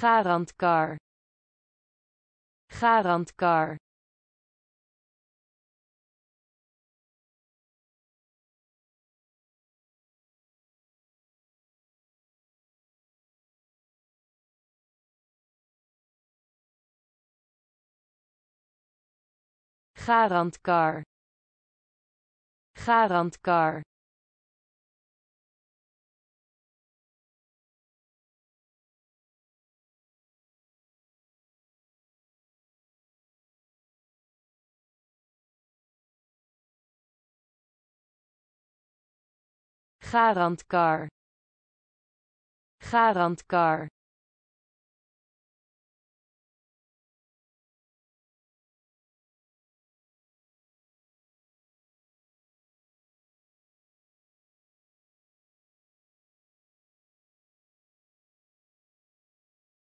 Garantkar. Garantkar. Garantkar. Garantkar. Garantkar. Garantkar.